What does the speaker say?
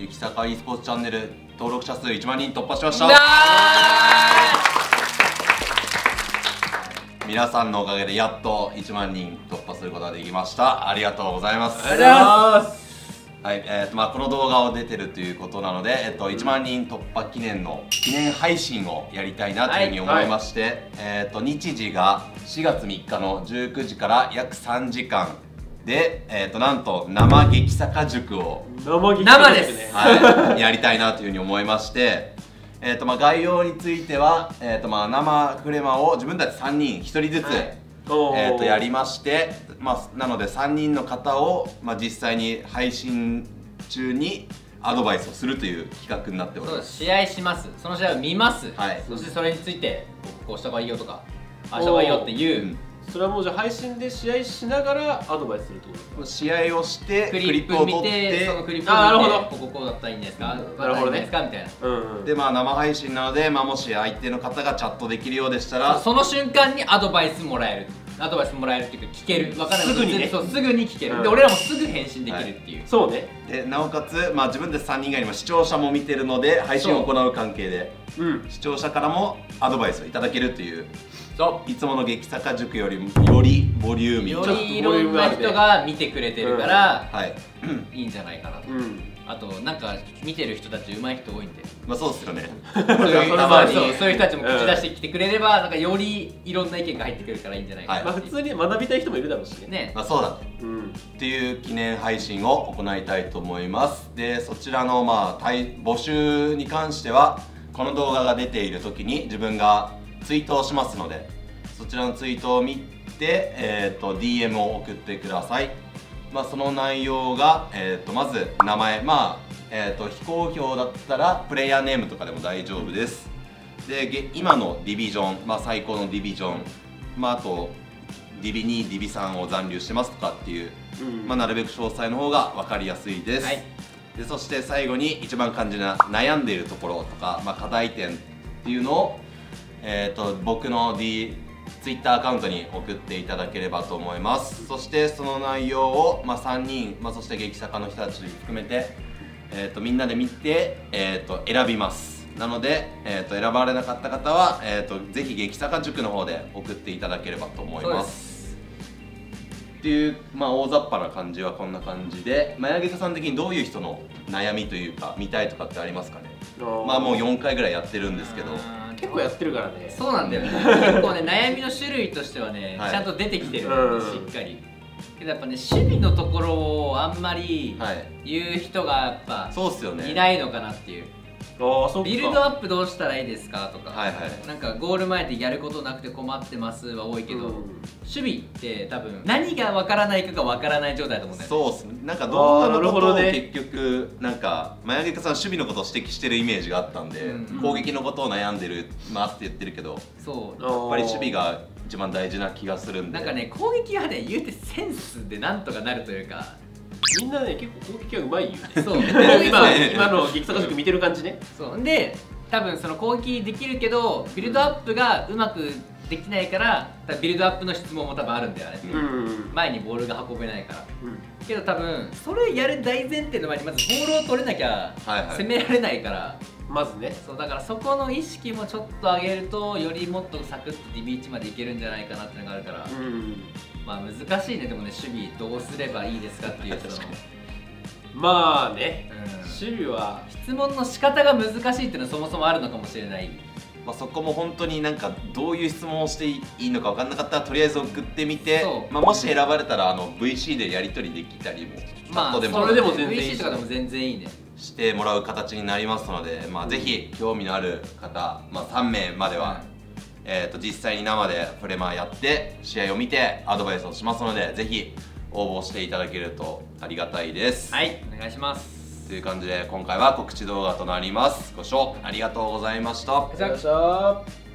ゆきさか e スポーツチャンネル登録者数1万人突破しました。皆さんのおかげでやっと1万人突破することができました。ありがとうございます。ありがとうございます。はいえーとまあ、この動画を出てるということなので、えっと、1万人突破記念の記念配信をやりたいなというふうに思いまして、はい。はい、えーと、日時が4月3日の19時から約3時間で、えーと、なんと生劇坂塾を生劇坂です。ね、はい、やりたいなというふうに思いましてえーとまあ、概要については、えーとまあ、生フレマを自分たち3人1人ずつ、はい。えー、とやりまして、まあ、なので3人の方を、まあ、実際に配信中にアドバイスをするという企画になっております。試合します。その試合を見ます、はい、そしてそれについてこうした方がいいよとかああした方がいいよっていう、うんそれはもうじゃあ配信で試合しながらアドバイスするってこと？ですか試合をしてクリップを見てそのクリップを見てこここうだったらいいんですか、なるほどねみたいな、うんうん、でまあ生配信なので、まあ、もし相手の方がチャットできるようでしたらその瞬間にアドバイスもらえる。アドバイスもらえるっていうか聞ける。分からない。すぐに、ね、そうすぐに聞ける、うん、で俺らもすぐ返信できるっていう、はい、そうね。でなおかつ、まあ、自分で3人以外にも視聴者も見てるので配信を行う関係で、うん、視聴者からもアドバイスをいただけるといういつもの劇坂塾よりよりボリューミー。よりいろんな人が見てくれてるから、うん、はい、いいんじゃないかなと、うん。あとなんか見てる人たち上手い人多いんで。まあそうっすよね。そういう そういう人たちも口出してきてくれれば、なんかよりいろんな意見が入ってくるからいいんじゃないかな、まあ普通に学びたい人もいるだろうしね。まあそうだね、うん、っていう記念配信を行いたいと思います。でそちらのまあ募集に関してはこの動画が出ている時に自分がツイートをしますのでそちらのツイートを見て、えーと、DM を送ってください。まあ、その内容が、えーと、まず名前まあ、えーと、非公表だったらプレイヤーネームとかでも大丈夫です。で今のディビジョン、まあ、最高のディビジョン、まあ、あとディビ2ディビ3を残留してますとかっていう、うん、まあ、なるべく詳細の方が分かりやすいです、はい、でそして最後に一番肝心な悩んでいるところとか、まあ、課題点っていうのを、えー、と僕の D ツイッターアカウントに送っていただければと思います。そしてその内容を、まあ、3人、まあ、そして劇作家の人たち含めて、えーと、みんなで見て、えーと、選びます。なので、えーと、選ばれなかった方は、えー、とぜひ劇作家塾の方で送っていただければと思います。っていう、まあ、大雑把な感じはこんな感じでマヤゲカさん的にどういう人の悩みというか見たいとかってありますかね？まあもう4回ぐらいやってるんですけど。結構やってるからね。そうなんだよね。結構ね悩みの種類としてはね、はい、ちゃんと出てきてる、しっかり。けどやっぱね趣味のところをあんまり言う人がやっぱ、そうっすよね。いないのかなっていうビルドアップどうしたらいいですか？とか、はいはい、なんかゴール前でやることなくて困ってますは多いけど、うん、守備って多分何がわからないかがわからない状態だと思うんだよね。そうっす。なんか動画のことを結局なんかマヤゲカさん守備のことを指摘してるイメージがあったんで、うん、攻撃のことを悩んでるますって言ってるけどそう。やっぱり守備が一番大事な気がするんで。なんかね攻撃はね言うてセンスでなんとかなるというかみんなね結構攻撃はうまいよね。そう。今今の激坂塾見てる感じね。そう。で多分その攻撃できるけどビルドアップがうまくできないからビルドアップの質問も多分あるんだよね、うん、前にボールが運べないから、うん、けど多分それやる大前提の前にまずボールを取れなきゃ攻められないから、はいはいまずね。そうだからそこの意識もちょっと上げるとよりもっとサクッとディビーチまでいけるんじゃないかなっていうのがあるから、うん、まあ難しいね。でもね守備どうすればいいですかっていうその。まあね、うん、守備は。質問の仕方が難しいっていうのはそもそもあるのかもしれない。まあ、そこも本当になんかどういう質問をしていいのか分かんなかったらとりあえず送ってみて、まあ、もし選ばれたらあの VC でやり取りできたりもまあ、それでも全然いい。VC とかでも全然いいね。してもらう形になりますので、まあ、ぜひ興味のある方、まあ、3名までは、えー、と実際に生でプレマーやって試合を見てアドバイスをしますのでぜひ応募していただけるとありがたいです。はいお願いします。という感じで今回は告知動画となります。ご視聴ありがとうございました。ありがとうございました